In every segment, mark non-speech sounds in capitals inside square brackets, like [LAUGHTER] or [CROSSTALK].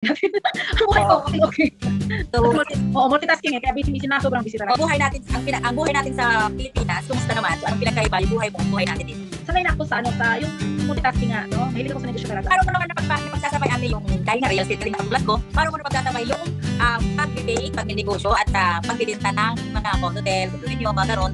natin. [LAUGHS] buhay ko, okay, okay. So, oo, multitasking eh, kaya busy-busy na, sobrang busy ang talaga. buhay natin, ang, pina, ang buhay natin sa Pilipinas, kumusta naman? So, anong pinagkaiba yung buhay mo, buhay natin dito? Sanay na ako sa ano, sa yung multitasking nga, no? Mahilig ako sa negosyo talaga. Paano mo naman napagsasabay ate yung, dahil nga real estate rin ang tulad ko, paano mo napagsasabay yung um, pagbibake, pagnegosyo, at uh, pagbibinta ng mga hotel, condominium, mga ganon,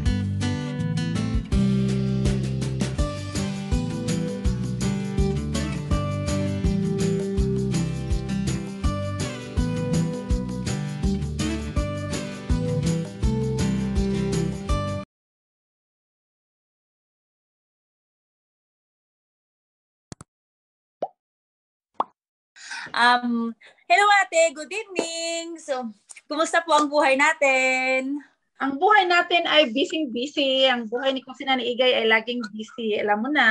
Um, hello ate, good evening. So, kumusta po ang buhay natin? Ang buhay natin ay busy-busy. Ang buhay ni Kusina ni Igay ay laging busy. Alam mo na,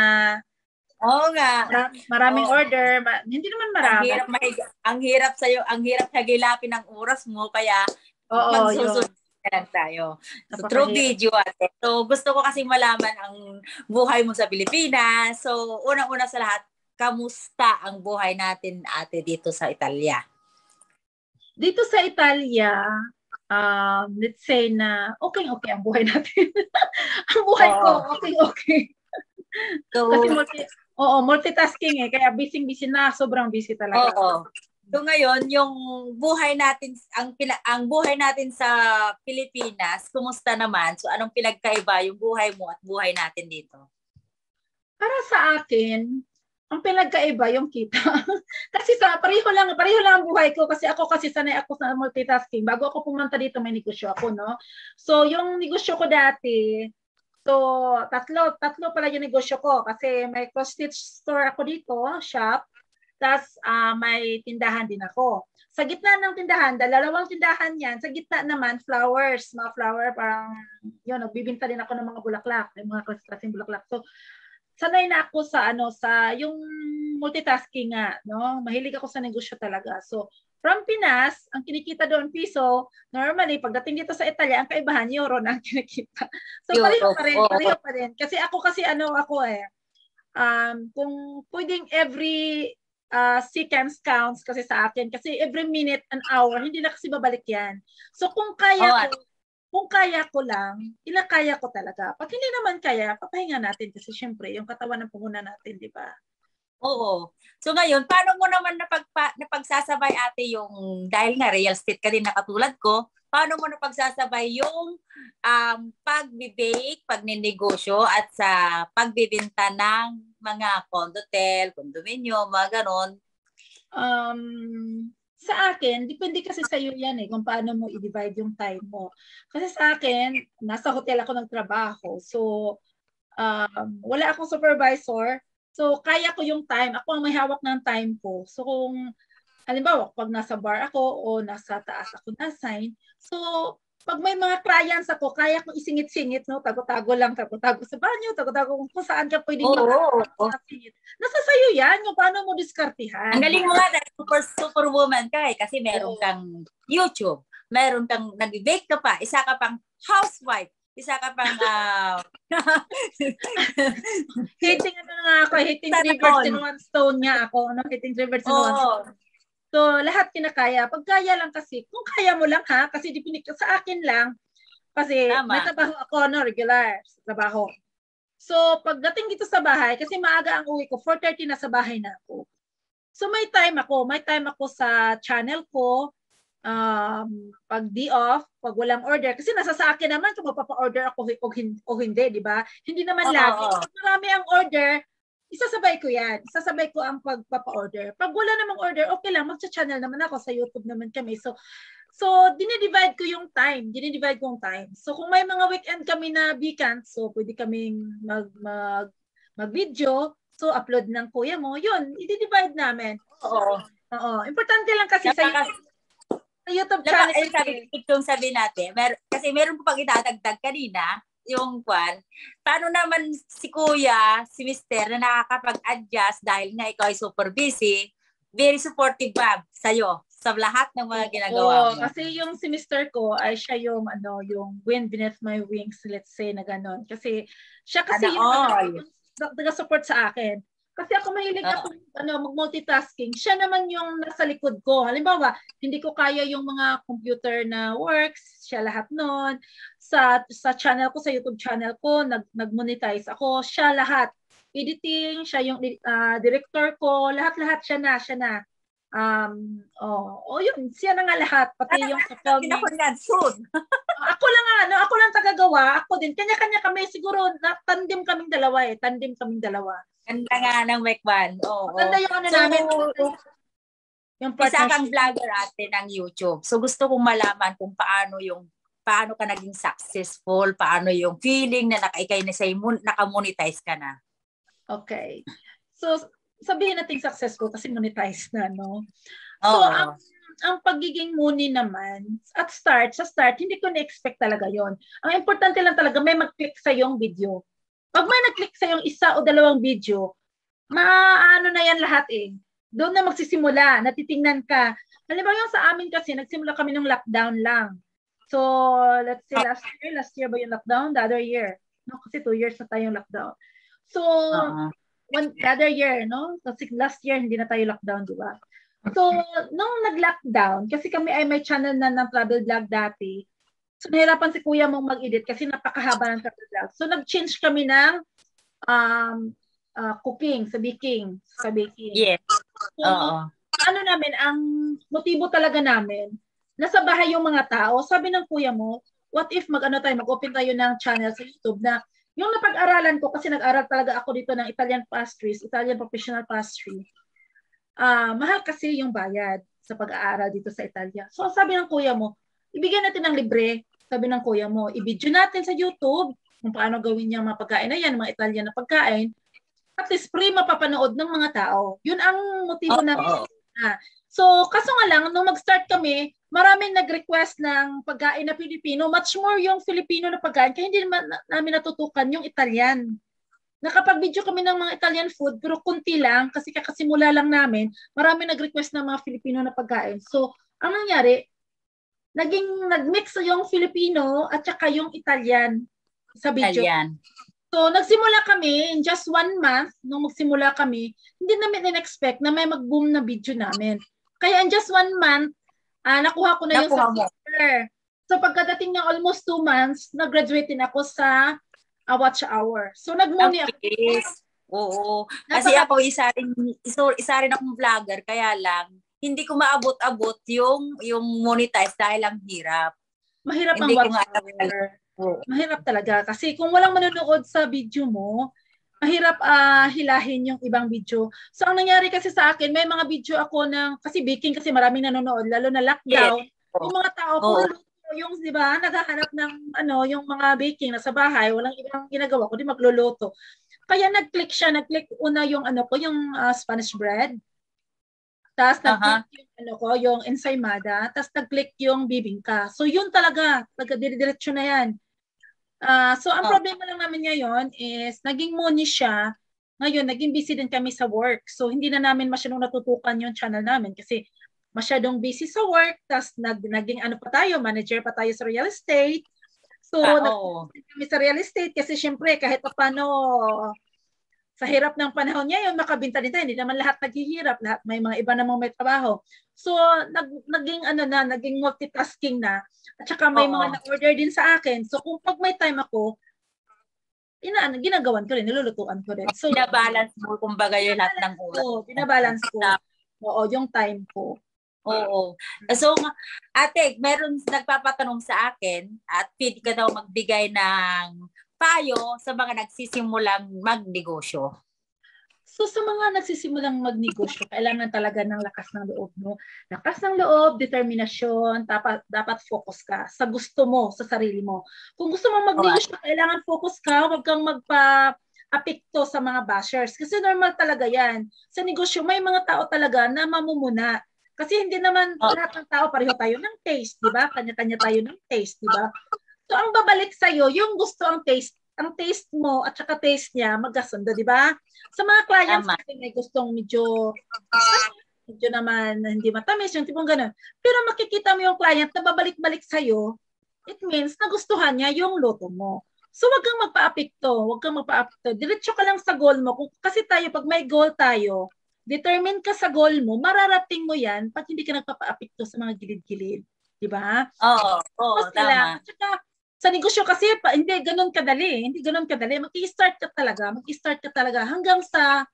Oo nga. mara- maraming Oo. order. Ma- hindi naman Ang marami. hirap mahig- ang hirap sa ang hirap hagilapin ang oras mo kaya Oo, magsusunod lang tayo. So, through video ate. So, gusto ko kasi malaman ang buhay mo sa Pilipinas. So, unang-una sa lahat, kamusta ang buhay natin ate dito sa Italia? Dito sa Italia, um, let's say na okay-okay ang buhay natin. [LAUGHS] ang buhay ko, Oo. okay-okay. So, Kasi multi, oo, multitasking eh. Kaya busy-busy na, sobrang busy talaga. Oo. So ngayon, yung buhay natin, ang pila, ang buhay natin sa Pilipinas, kumusta naman? So anong pinagkaiba yung buhay mo at buhay natin dito? Para sa akin, ang pinagkaiba yung kita. [LAUGHS] kasi sa pareho lang, pareho lang ang buhay ko kasi ako kasi sanay ako sa multitasking. Bago ako pumunta dito, may negosyo ako, no? So, yung negosyo ko dati, so, tatlo, tatlo pala yung negosyo ko kasi may cross-stitch store ako dito, shop, tapos ah, may tindahan din ako. Sa gitna ng tindahan, dalawang tindahan yan, sa gitna naman, flowers, mga flower, parang, yun, nagbibinta din ako ng mga bulaklak, yung mga klaseng bulaklak. So, sanay na ako sa ano sa yung multitasking nga no? Mahilig ako sa negosyo talaga. So from Pinas ang kinikita doon piso normally pagdating dito sa Italia ang kaibahan euro na ang kinikita. So pareho pa rin pareho pa rin. Kasi ako kasi ano ako eh um kung pwedeng every uh, seconds counts kasi sa akin kasi every minute an hour hindi na kasi babalik yan. So kung kaya Oo, ko kung kaya ko lang, ilakaya ko talaga. Pag hindi naman kaya, papahinga natin kasi syempre, yung katawan ng punguna natin, di ba? Oo. So ngayon, paano mo naman napagpa, napagsasabay ate yung, dahil nga real estate ka din na katulad ko, paano mo napagsasabay yung um, pagbibake, pagninegosyo at sa pagbibinta ng mga condotel, condominium, mga ganon. Um, sa akin, depende kasi sa iyo yan eh, kung paano mo i-divide yung time mo. Kasi sa akin, nasa hotel ako nagtrabaho. So, um, wala akong supervisor. So, kaya ko yung time. Ako ang may hawak ng time ko. So, kung, halimbawa, pag nasa bar ako o nasa taas ako na-assign, so, pag may mga clients ako, kaya kong isingit-singit, no? Tago-tago lang, tago-tago sa banyo, tago-tago kung saan ka pwedeng Oo, oo, oo. mag-singit. Nasa sayo yan, yung paano mo diskartihan. Ang galing mo nga super, superwoman ka eh, kasi meron Oo. kang YouTube, meron kang nag-bake ka pa, isa ka pang housewife, isa ka pang uh, [LAUGHS] Hitting ano nga ako, hitting Sana three birds in one stone nga ako, no? Hitting three birds in one Oo. stone. So, lahat kinakaya. Pag kaya lang kasi, kung kaya mo lang ha, kasi dipindi sa akin lang, kasi Tama. may trabaho ako, no, regular trabaho. So, pagdating dito sa bahay, kasi maaga ang uwi ko, 4.30 na sa bahay na ako. So, may time ako. May time ako sa channel ko, um, pag di off, pag walang order. Kasi nasa sa akin naman kung mapapa-order ako o, hin- o hindi, di ba? Hindi naman Oo, lagi. Pag marami ang order, isasabay ko yan. Isasabay ko ang pagpapa-order. Pag wala namang order, okay lang. Magsa-channel naman ako. Sa YouTube naman kami. So, so dinidivide ko yung time. Dinidivide ko yung time. So, kung may mga weekend kami na vacant, so pwede kaming mag, mag, mag-video. So, upload ng kuya mo. Yun, i-divide namin. Oo. Oo. Importante lang kasi sa, YouTube channel. eh, sabi, itong sabi natin, mer kasi meron pa pang itadagdag kanina, yung kwan, paano naman si kuya, si mister, na nakakapag-adjust dahil nga ikaw ay super busy, very supportive ba sa'yo sa lahat ng mga ginagawa Oo, mo? kasi yung si Mr. ko ay siya yung ano, yung wind beneath my wings, let's say na ganon. Kasi siya kasi Sana yung, all. yung taga-support sa akin. Kasi ako mahilig ako ano, mag-multitasking. Siya naman yung nasa likod ko. Halimbawa, hindi ko kaya yung mga computer na works, siya lahat noon. Sa sa channel ko, sa YouTube channel ko, nag nag-monetize ako, siya lahat. Editing, siya yung uh, director ko, lahat-lahat siya na, siya na. Um, oh, oh yun, siya na nga lahat, pati ano, yung sa filming. Ako yan, soon. [LAUGHS] ako lang ano, ako lang tagagawa, ako din. Kanya-kanya kami, siguro, na, tandem kaming dalawa eh, tandem kaming dalawa. Ganda nga ng Mekwan. Oo. Maganda yung ano so, namin. Yung isa kang vlogger ate ng YouTube. So gusto kong malaman kung paano yung paano ka naging successful, paano yung feeling na nakaikay na sa naka-monetize ka na. Okay. So sabihin natin successful kasi monetize na, no? So, oh. ang, ang pagiging muni naman, at start, sa start, hindi ko na-expect talaga yon. Ang importante lang talaga, may mag-click sa yung video. Pag may nag-click sa yung isa o dalawang video, maano na yan lahat eh. Doon na magsisimula, natitingnan ka. Halimbawa yung sa amin kasi, nagsimula kami ng lockdown lang. So, let's say last year, last year ba yung lockdown? The other year. No, kasi two years na tayong lockdown. So, uh-huh one other year, no? Kasi last year hindi na tayo lockdown, di ba? So, nung nag-lockdown, kasi kami ay may channel na ng travel vlog dati, so nahirapan si kuya mong mag-edit kasi napakahaba ng travel vlog. So, nag-change kami ng um, uh, cooking, sa baking. Sa baking. Yes. So, Oo. ano namin, ang motibo talaga namin, nasa bahay yung mga tao, sabi ng kuya mo, what if mag-ano tayo, mag-open tayo ng channel sa YouTube na yung napag-aralan ko, kasi nag-aral talaga ako dito ng Italian pastries, Italian professional pastry, uh, mahal kasi yung bayad sa pag-aaral dito sa Italia. So sabi ng kuya mo, ibigyan natin ng libre. Sabi ng kuya mo, i-video natin sa YouTube kung paano gawin yung mga pagkain na yan, mga Italian na pagkain. At least free mapapanood ng mga tao. Yun ang motibo oh, namin. Oh. So, kaso nga lang, nung mag-start kami, maraming nag-request ng pagkain na Pilipino, much more yung Filipino na pagkain, kaya hindi naman namin natutukan yung Italian. Nakapag-video kami ng mga Italian food, pero kunti lang, kasi kakasimula lang namin, maraming nag-request ng mga Filipino na pagkain. So, ang nangyari, naging nag-mix yung Filipino at saka yung Italian sa video. Italian. So, nagsimula kami in just one month, nung magsimula kami, hindi namin in-expect na may mag-boom na video namin. Kaya in just one month, uh, nakuha ko na nakuha yung semester. So pagkadating ng almost two months, nag-graduate din ako sa uh, watch hour. So nagmuni okay. ako. Oo. Kasi Napaka- ako isa rin, isa, isa rin akong vlogger, kaya lang, hindi ko maabot-abot yung yung monetize dahil ang hirap. Mahirap hindi ang watch hour. Oo. Mahirap talaga. Kasi kung walang manonood sa video mo, mahirap uh, hilahin yung ibang video. So ang nangyari kasi sa akin, may mga video ako ng kasi baking kasi maraming nanonood lalo na lockdown. Yes. Yung mga tao oh. puro yung 'di ba, naghahanap ng ano, yung mga baking na sa bahay, walang ibang ginagawa kundi magluluto. Kaya nag-click siya, nag-click una yung ano ko, yung uh, Spanish bread. Tapos uh-huh. nag-click yung ano ko, yung ensaymada, tapos nag-click yung bibingka. So yun talaga, taga diretso na yan. Uh, so, ang oh. problema lang namin ngayon is, naging money siya. Ngayon, naging busy din kami sa work. So, hindi na namin masyadong natutukan yung channel namin kasi masyadong busy sa work. Tapos, nag, naging ano pa tayo, manager pa tayo sa real estate. So, ah, oh. kami sa real estate kasi syempre, kahit pa paano, sa hirap ng panahon niya yun, makabinta din tayo. Hindi naman lahat naghihirap. Lahat, may mga iba namang may trabaho. So, nag, naging ano na, naging multitasking na. At saka may Oo. mga na-order din sa akin. So, kung pag may time ako, ina ano, ginagawan ko rin, nilulutuan ko rin. So, binabalance mo kumbaga yung lahat ng oras. Oo, binabalance ko. Oo, yung time ko. Oo. So, ate, meron nagpapatanong sa akin at pwede ka daw magbigay ng payo sa mga nagsisimulang magnegosyo? So sa mga nagsisimulang magnegosyo, kailangan talaga ng lakas ng loob mo. Lakas ng loob, determinasyon, dapat dapat focus ka sa gusto mo, sa sarili mo. Kung gusto mo magnegosyo, okay. kailangan focus ka, huwag kang magpa apekto sa mga bashers. Kasi normal talaga yan. Sa negosyo, may mga tao talaga na mamumuna. Kasi hindi naman oh. lahat ng tao pareho tayo ng taste, di ba? Kanya-kanya tayo ng taste, di ba? So ang babalik sa iyo, yung gusto ang taste, ang taste mo at saka taste niya magkasundo, di ba? Sa mga clients Tama. may gustong medyo medyo naman hindi matamis, yung tipong ganun. Pero makikita mo yung client na babalik-balik sa iyo, it means nagustuhan niya yung luto mo. So wag kang magpa-apekto, wag kang magpa-apekto. Diretso ka lang sa goal mo. Kung, kasi tayo, pag may goal tayo, determine ka sa goal mo, mararating mo yan pag hindi ka nagpapa-apekto sa mga gilid-gilid. Di ba? Oo, oo, tama. At saka, sa negosyo kasi, pa, hindi ganun kadali. Hindi ganun kadali. Mag-i-start ka talaga. Mag-i-start ka talaga hanggang sa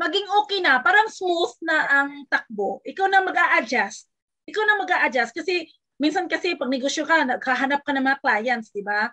maging okay na, parang smooth na ang takbo. Ikaw na mag-a-adjust. Ikaw na mag-a-adjust. Kasi minsan kasi pag negosyo ka, naghahanap ka ng mga clients, di ba?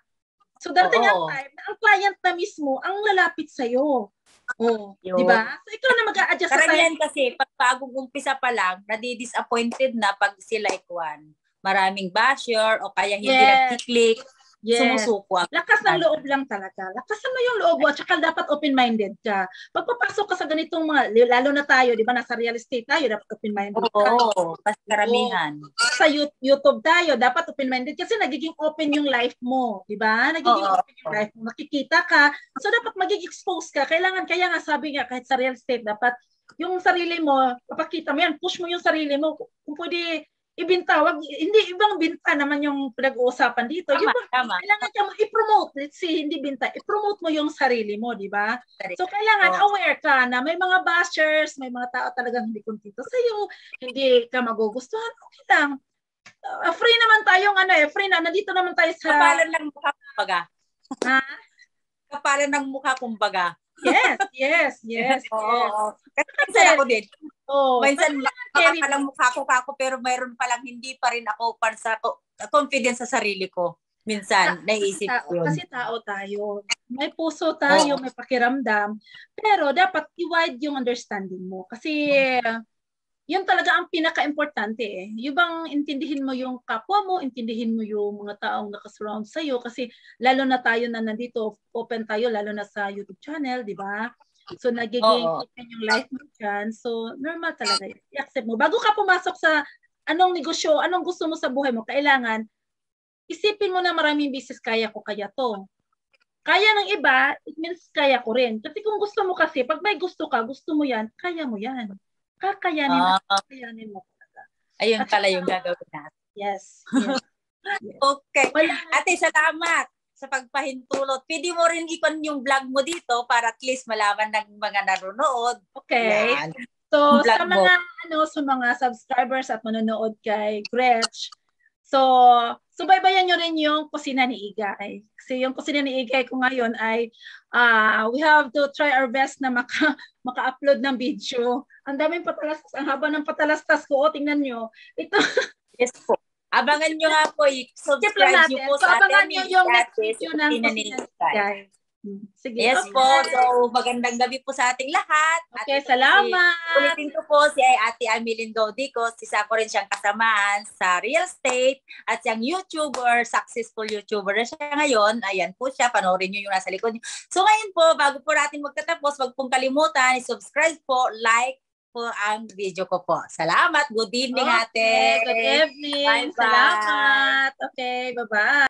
So darating ang time na ang client na mismo ang lalapit sa iyo. Oh, di ba? So ikaw na mag-a-adjust sa Karamihan kasi pag bagong umpisa pa lang, nadi-disappointed na pag sila ikwan. Maraming basher o kaya hindi yes. nag-click Yes. Sumusuko ako. Lakas ng loob lang talaga. Lakasan mo yung loob mo at saka dapat open-minded ka. Pag papasok ka sa ganitong mga, lalo na tayo, di ba, nasa real estate tayo, dapat open-minded Oo, ka. Oo, kasi karamihan. Sa YouTube tayo, dapat open-minded kasi nagiging open yung life mo, di ba? Nagiging Oo. open yung life mo. Makikita ka. So, dapat magiging expose ka. Kailangan, kaya nga sabi nga, kahit sa real estate, dapat yung sarili mo, papakita mo yan, push mo yung sarili mo. Kung pwede, ibinta, wag, hindi ibang binta naman yung pinag-uusapan dito. Tama, yung, tama. Kailangan ka mo i-promote, let's see, hindi binta, i-promote mo yung sarili mo, di ba? So kailangan oh. aware ka na may mga bashers, may mga tao talagang hindi kontento sa iyo, hindi ka magugustuhan, okay lang. Uh, free naman tayong ano eh, free na, nandito naman tayo sa... Kapalan ng mukha, kumbaga. Ha? Kapalan ng mukha, kumbaga. Yes, yes, yes. [LAUGHS] Oo. yes. Kasi ako din. Oh, Minsan lang mukha ko kako pero mayroon pa lang hindi pa rin ako para sa confidence sa sarili ko. Minsan, Ta- naisip ko yun. Kasi tao tayo. May puso tayo, oh. may pakiramdam. Pero dapat i-wide yung understanding mo. Kasi yun talaga ang pinaka-importante eh. Yung bang intindihin mo yung kapwa mo, intindihin mo yung mga taong nakasurround sa'yo. Kasi lalo na tayo na nandito, open tayo, lalo na sa YouTube channel, di ba? So, nagiging Oo. open yung life mo dyan. So, normal talaga. I-accept mo. Bago ka pumasok sa anong negosyo, anong gusto mo sa buhay mo, kailangan, isipin mo na maraming business kaya ko kaya to. Kaya ng iba, it means kaya ko rin. Kasi kung gusto mo kasi, pag may gusto ka, gusto mo yan, kaya mo yan. Kakayanin uh, kakayanin mo talaga. Ayun At pala yung gagawin natin. Yes. yes. yes. [LAUGHS] Okay. Wala. Ate, salamat sa pagpahintulot. Pwede mo rin ikon yung vlog mo dito para at least malaman ng mga nanonood. Okay. Yan. So sa mga mo. ano sa mga subscribers at manonood kay Gretch, so subaybayan nyo rin yung kusina ni Igay. Kasi yung kusina ni Igay ko ngayon ay uh, we have to try our best na maka, [LAUGHS] maka-upload ng video. Ang daming patalastas, ang haba ng patalastas ko. O, tingnan nyo. Ito. yes po. Abangan nyo nga po, i-subscribe nyo po so, sa abangan nyo yung next video ng guys. Sige. Yes okay. po. So, magandang gabi po sa ating lahat. Okay, At salamat. Si, ulitin ko po si Ate Amilin Gaudicos. Isa ko rin siyang kasamaan sa real estate at siyang YouTuber, successful YouTuber na siya ngayon. Ayan po siya. Panoorin niyo yung nasa likod niyo. So, ngayon po, bago po natin magtatapos, wag pong kalimutan, i-subscribe po, like, po ang video ko po. Salamat. Good evening, okay, ate. Good evening. Bye-bye. Salamat. Okay, bye-bye.